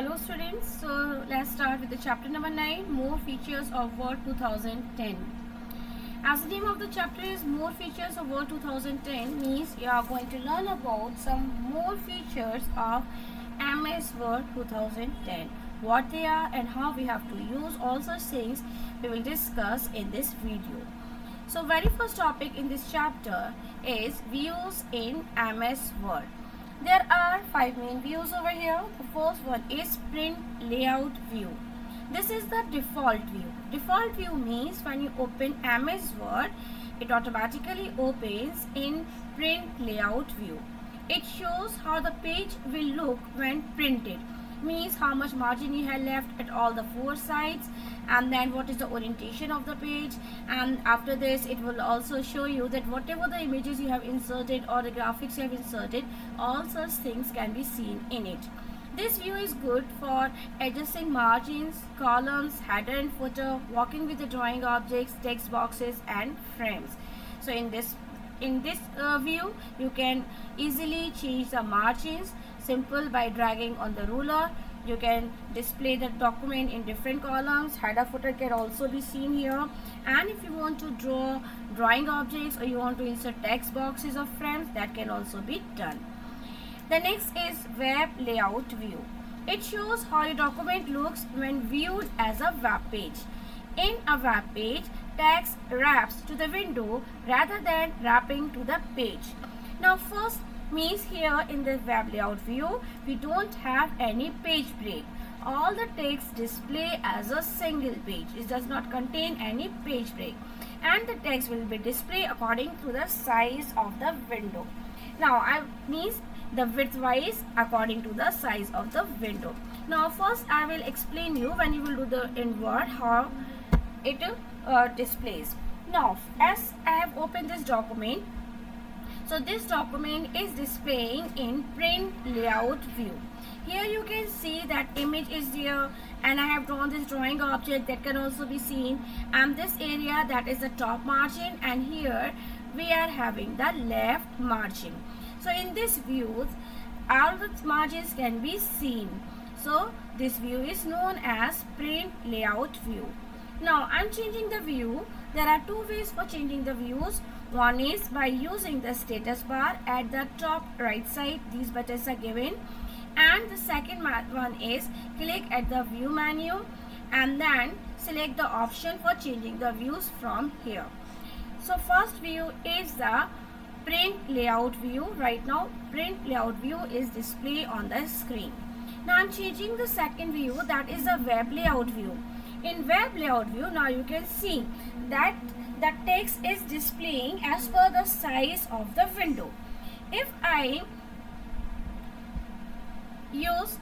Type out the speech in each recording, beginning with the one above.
Hello students, so let's start with the chapter number 9, More Features of Word 2010. As the name of the chapter is More Features of Word 2010 means you are going to learn about some more features of MS Word 2010. What they are and how we have to use all such things we will discuss in this video. So very first topic in this chapter is views in MS Word. There are five main views over here. The first one is print layout view. This is the default view. Default view means when you open MS Word, it automatically opens in print layout view. It shows how the page will look when printed means how much margin you have left at all the four sides and then what is the orientation of the page. And after this it will also show you that whatever the images you have inserted or the graphics you have inserted all such things can be seen in it. This view is good for adjusting margins, columns, header and footer, working with the drawing objects, text boxes and frames. So in this in this uh, view you can easily change the margins simple by dragging on the ruler. You can display the document in different columns. Header footer can also be seen here. And if you want to draw drawing objects or you want to insert text boxes or frames that can also be done. The next is web layout view. It shows how a document looks when viewed as a web page. In a web page text wraps to the window rather than wrapping to the page. Now first means here in the web layout view we don't have any page break. All the text display as a single page. It does not contain any page break. And the text will be displayed according to the size of the window. Now i means the width wise according to the size of the window. Now first i will explain you when you will do the invert how it uh, displays. Now as i have opened this document so this document is displaying in print layout view. Here you can see that image is there and I have drawn this drawing object that can also be seen and this area that is the top margin and here we are having the left margin. So in this view all the margins can be seen. So this view is known as print layout view. Now I'm changing the view. There are two ways for changing the views. One is by using the status bar at the top right side. These buttons are given. And the second one is click at the view menu and then select the option for changing the views from here. So first view is the print layout view. Right now print layout view is displayed on the screen. Now I'm changing the second view that is the web layout view. In web layout view now you can see that the text is displaying as per the size of the window. If I use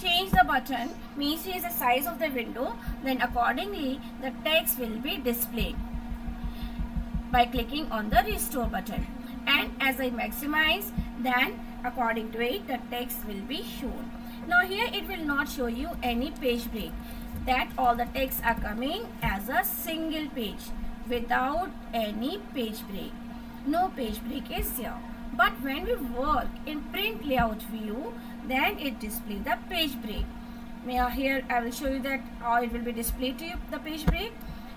change the button means change the size of the window then accordingly the text will be displayed by clicking on the restore button and as I maximize then according to it the text will be shown. Now here it will not show you any page break that all the text are coming as a single page without any page break. No page break is here. But when we work in print layout view, then it displays the page break. Here I will show you that how it will be displayed to you the page break.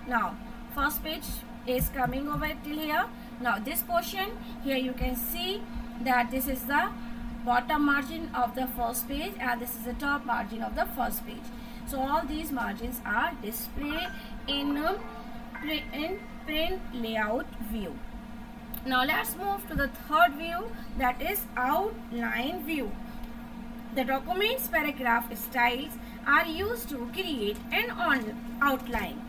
Now first page is coming over till here. Now this portion here you can see that this is the bottom margin of the first page and this is the top margin of the first page. So all these margins are displayed in um, in print layout view. Now let's move to the third view that is outline view. The document's paragraph styles are used to create an outline.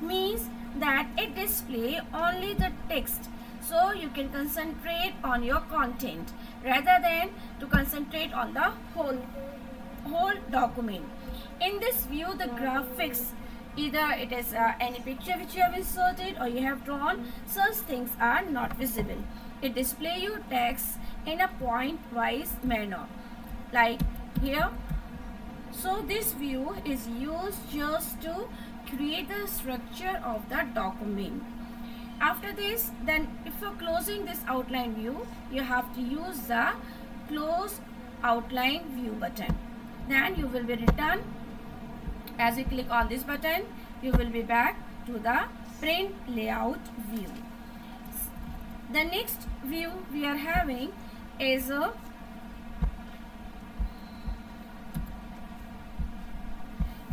Means that it display only the text so you can concentrate on your content rather than to concentrate on the whole whole document. In this view the graphics either it is uh, any picture which you have inserted or you have drawn such things are not visible. It display you text in a point wise manner. Like here. So this view is used just to create the structure of the document. After this then if you're closing this outline view you have to use the close outline view button. Then you will be returned as you click on this button you will be back to the print layout view. The next view we are having is a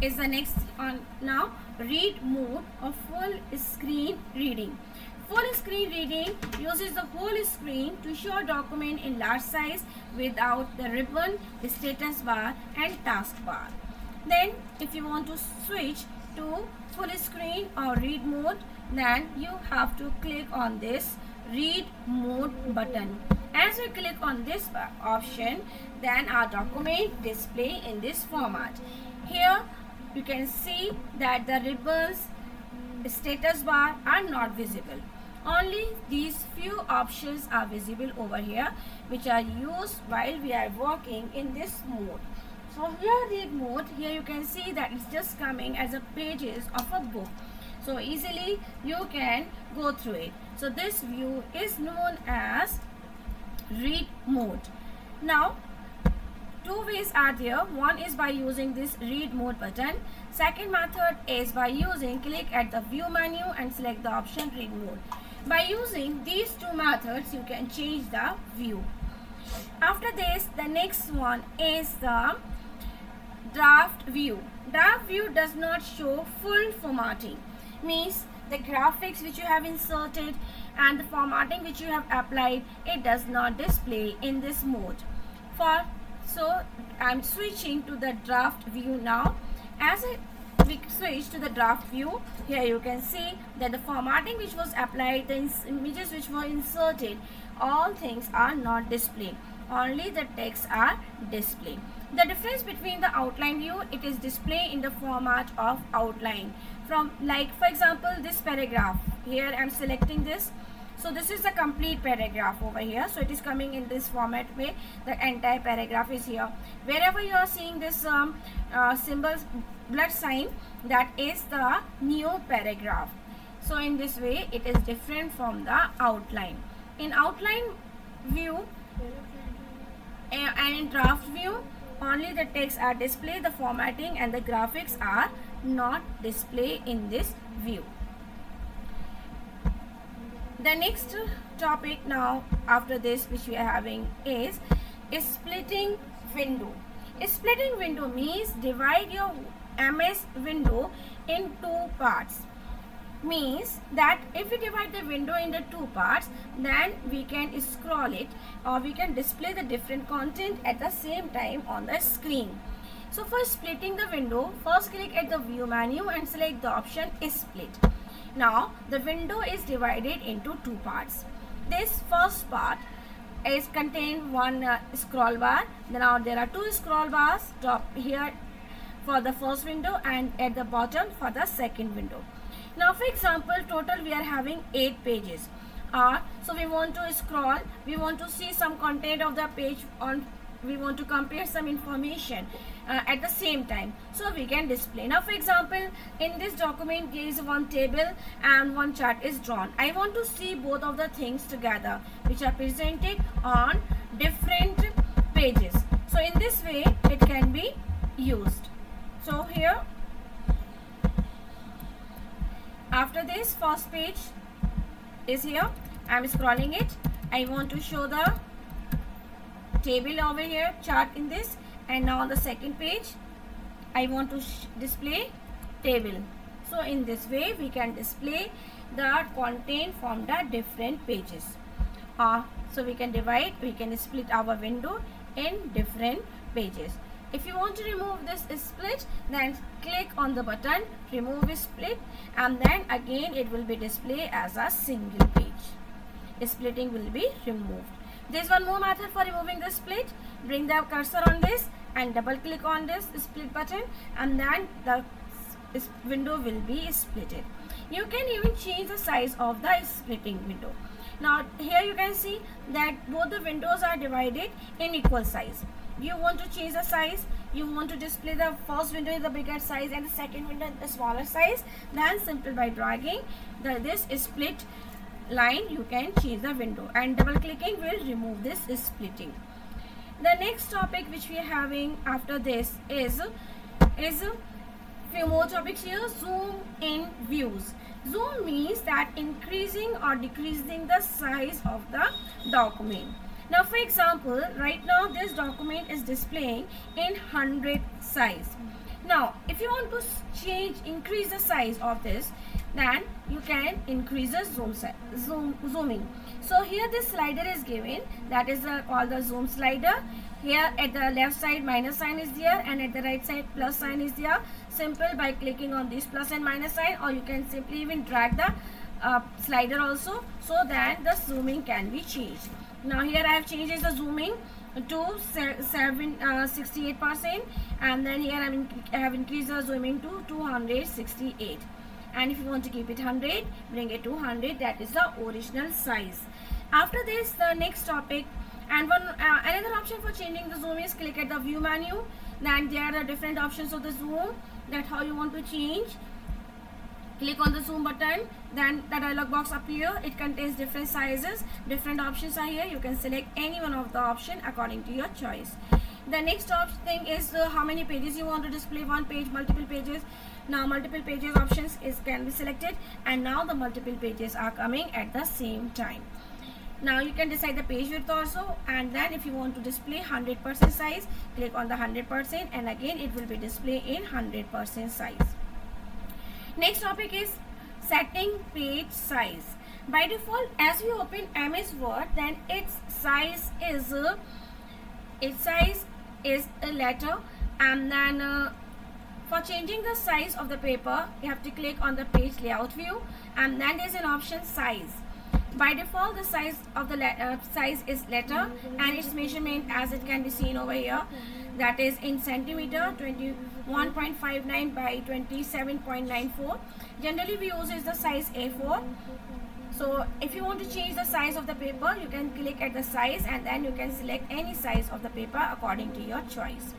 is the next on now read mode of full screen reading. Full screen reading uses the whole screen to show document in large size without the ribbon the status bar and taskbar then if you want to switch to full screen or read mode then you have to click on this read mode button. As we click on this option then our document display in this format. Here you can see that the ribbons status bar are not visible. Only these few options are visible over here which are used while we are working in this mode so here read mode here you can see that it's just coming as a pages of a book. So easily you can go through it. So this view is known as read mode. Now two ways are there. One is by using this read mode button. Second method is by using click at the view menu and select the option read mode. By using these two methods you can change the view. After this the next one is the draft view. Draft view does not show full formatting. Means the graphics which you have inserted and the formatting which you have applied, it does not display in this mode. For So I'm switching to the draft view now. As I switch to the draft view, here you can see that the formatting which was applied, the images which were inserted, all things are not displayed. Only the text are displayed. The difference between the outline view, it is displayed in the format of outline. From like for example this paragraph, here I am selecting this. So this is the complete paragraph over here. So it is coming in this format way. The entire paragraph is here. Wherever you are seeing this um, uh, symbol blood sign, that is the new paragraph. So in this way, it is different from the outline. In outline view and in draft view, only the text are displayed the formatting and the graphics are not displayed in this view. The next topic now after this which we are having is, is splitting window. Splitting window means divide your ms window in two parts means that if we divide the window into two parts then we can scroll it or we can display the different content at the same time on the screen. So for splitting the window first click at the view menu and select the option split. Now the window is divided into two parts. This first part is contain one uh, scroll bar. Now there are two scroll bars top here for the first window and at the bottom for the second window now for example, total we are having 8 pages. Uh, so we want to scroll, we want to see some content of the page on we want to compare some information uh, at the same time so we can display. Now for example in this document there is one table and one chart is drawn. I want to see both of the things together which are presented on different pages. So in this way it can be used. So here after this first page is here. I'm scrolling it. I want to show the table over here chart in this. And now on the second page I want to display table. So in this way we can display the content from the different pages. Uh, so we can divide we can split our window in different pages if you want to remove this split then click on the button remove split and then again it will be displayed as a single page. Splitting will be removed. There is one more method for removing the split. Bring the cursor on this and double click on this split button and then the window will be splitted. You can even change the size of the splitting window. Now here you can see that both the windows are divided in equal size you want to change the size you want to display the first window in the bigger size and the second window in the smaller size. Then simple by dragging the this split line you can change the window. And double clicking will remove this splitting. The next topic which we are having after this is is few more topics here. Zoom in views. Zoom means that increasing or decreasing the size of the document now for example right now this document is displaying in 100 size. Now if you want to change increase the size of this then you can increase the zoom zoom zooming. So here this slider is given. That is the, called the zoom slider. Here at the left side minus sign is there and at the right side plus sign is there. Simple by clicking on this plus and minus sign or you can simply even drag the uh, slider also so that the zooming can be changed now here I have changed the zooming to 7 uh, 68 percent. And then here I'm in, I have increased the zooming to 268 and if you want to keep it 100 bring it to 100 that is the original size. After this the next topic. And one uh, another option for changing the zoom is click at the view menu. Then there are different options of the zoom. That how you want to change click on the zoom button then the dialog box appear. It contains different sizes. Different options are here. You can select any one of the option according to your choice. The next thing is uh, how many pages you want to display. One page multiple pages. Now multiple pages options is can be selected. And now the multiple pages are coming at the same time. Now you can decide the page width also. And then if you want to display 100% size click on the 100% and again it will be displayed in 100% size next topic is setting page size. By default as we open MS Word then its size is uh, its size is a letter and then uh, for changing the size of the paper you have to click on the page layout view and then there's an option size. By default the size of the uh, size is letter and its measurement as it can be seen over here that is in centimeter 21.59 by 27.94 generally we use is the size A4 so if you want to change the size of the paper you can click at the size and then you can select any size of the paper according to your choice.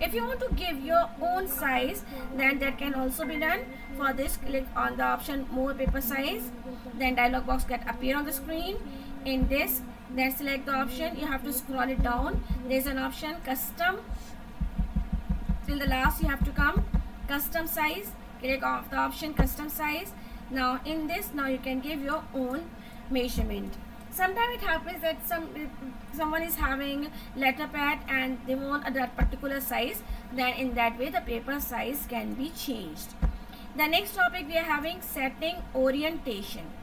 If you want to give your own size then that can also be done. For this click on the option more paper size. Then dialog box get appear on the screen in this. Then select the option. You have to scroll it down. There's an option custom. Till the last you have to come. Custom size. Click off the option custom size. Now in this now you can give your own measurement. Sometimes it happens that some someone is having letter pad and they want that particular size. Then in that way the paper size can be changed. The next topic we are having setting orientation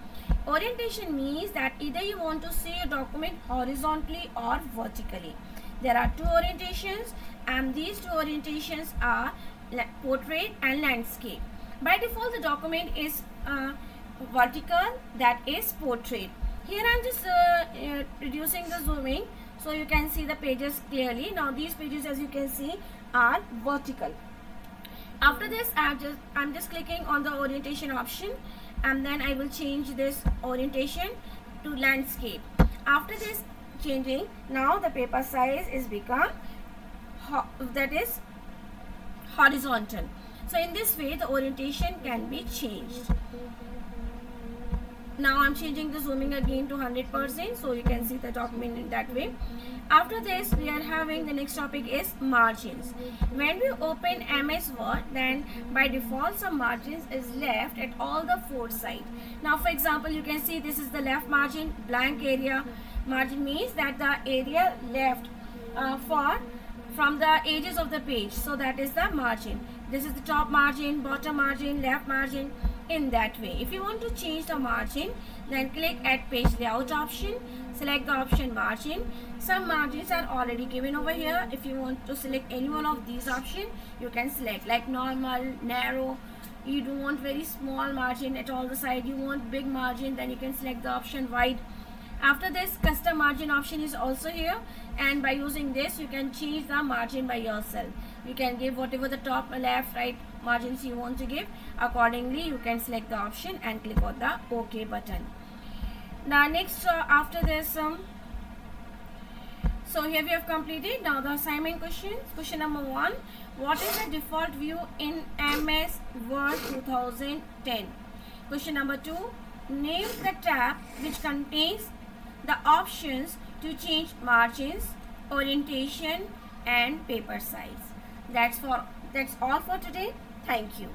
orientation means that either you want to see a document horizontally or vertically. There are two orientations and these two orientations are portrait and landscape. By default the document is uh, vertical that is portrait. Here I'm just uh, uh, reducing the zooming so you can see the pages clearly. Now these pages as you can see are vertical. After this I'm just I'm just clicking on the orientation option and then I will change this orientation to landscape. After this changing now the paper size is become that is horizontal. So in this way the orientation can be changed now I'm changing the zooming again to 100% so you can see the document in that way. After this we are having the next topic is margins. When we open MS Word then by default some margins is left at all the four sides. Now for example you can see this is the left margin blank area. Margin means that the area left uh, for from the edges of the page. So that is the margin. This is the top margin bottom margin left margin in that way. If you want to change the margin then click at page layout option select the option margin. Some margins are already given over here. If you want to select any one of these options you can select like normal narrow. You don't want very small margin at all the side. You want big margin then you can select the option wide. After this custom margin option is also here. And by using this you can change the margin by yourself. You can give whatever the top left right margins you want to give accordingly you can select the option and click on the ok button. Now next uh, after this um, so here we have completed. Now the assignment questions. Question number one what is the default view in ms word 2010 question number two name the tab which contains the options to change margins orientation and paper size. That's for that's all for today thank you